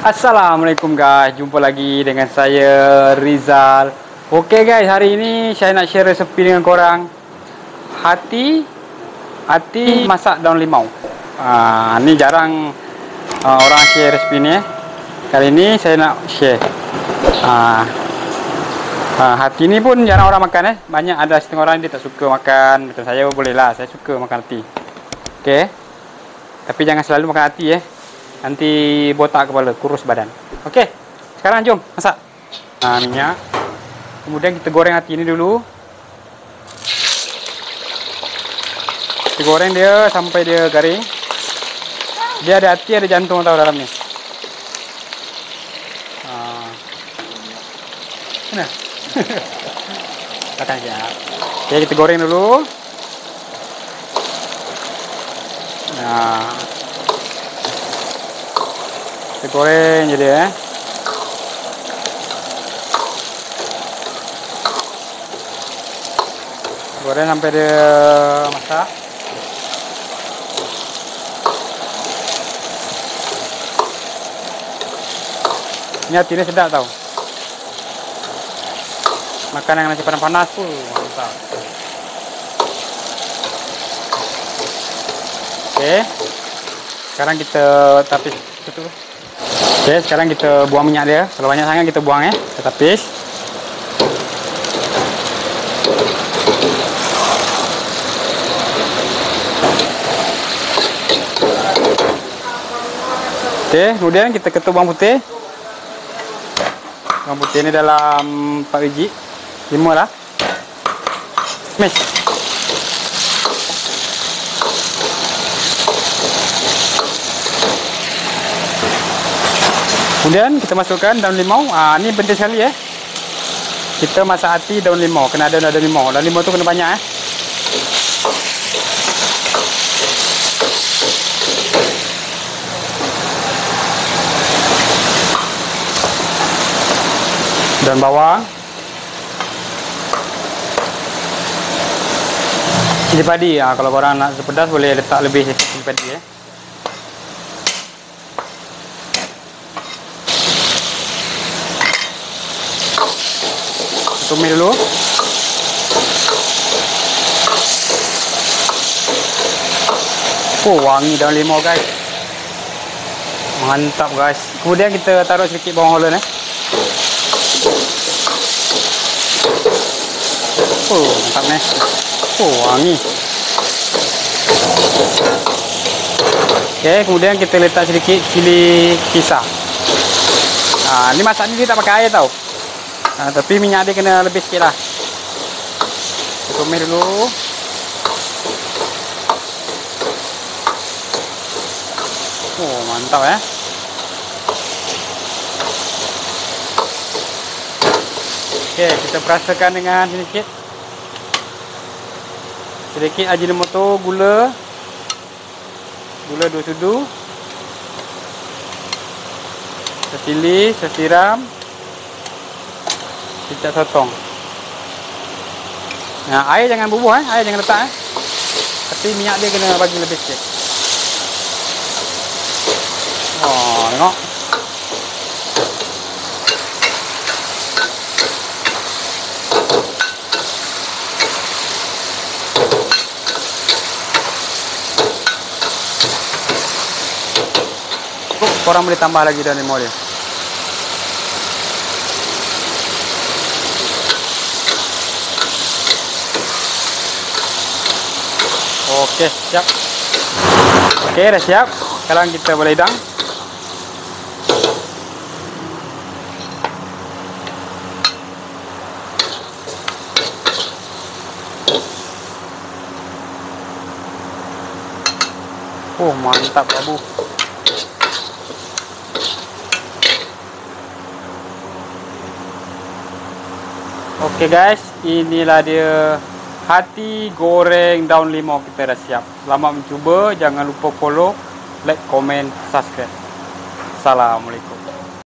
Assalamualaikum guys, jumpa lagi dengan saya Rizal. Okey guys, hari ini saya nak share resepi dengan korang. Hati hati masak daun limau. Ah, ni jarang uh, orang share resepi ni eh. Kali ini saya nak share. Ah, uh, hati ni pun jarang orang makan eh. Banyak ada setengah orang dia tak suka makan. Macam saya boleh lah, saya suka makan hati. Okey. Tapi jangan selalu makan hati eh nanti botak kepala, kurus badan. Okey. Sekarang jom masak. Ha, minyak. Kemudian kita goreng hati ini dulu. Kita goreng dia sampai dia garing. Dia ada hati, ada jantung tahu dalam ni. Ha. Mana? Takkan siap. Okey, kita goreng dulu. Nah. Kita goreng je dia eh. Goreng sampai dia masak. Ini hati ni sedap tau. Makan dengan nasi panas-panas pun mantap. Okey. Sekarang kita tapis tutup. Okey, sekarang kita buang minyak dia. Kalau banyak sangat kita buang eh. Kita tapis. Okey, kemudian kita ketuk bawang putih. Bawang putih ni dalam 4 biji. 5 lah. Miss. Kemudian kita masukkan daun limau. Ah ni penting sekali eh. Kita masak hati daun limau, kena ada daun limau. Daun limau tu kena banyak eh. Daun bawang. Cili padi. Ah kalau korang nak sepedas boleh letak lebih cili padi eh. Tumis dulu. Oh wangi daun limau guys. Mantap guys. Kemudian kita taruh sedikit bawang holland eh. Oh mantap ni oh wangi. Ok kemudian kita letak sedikit cili kisar ha, ni masak ni dia tak pakai air tau Ha, tapi minyak dia kena lebih sikit lah. Tumis dulu. Oh, mantap eh. Okey, kita perasakan dengan sedikit. Sedikit ajinomoto, gula. Gula dua sudu. Sesili, sesiram. Cicak sotong. Nah, air jangan bubuh eh, air jangan letak eh. Tapi minyak dia kena bagi lebih sikit. Oh, tengok. Korang boleh tambah lagi daun limau dia. Okey, siap. Okey, dah siap. Sekarang kita boleh hidang. Oh, mantap babu. Okey guys, inilah dia hati goreng daun limau kita dah siap. Selamat mencuba. Jangan lupa follow, like, komen, subscribe. Assalamualaikum.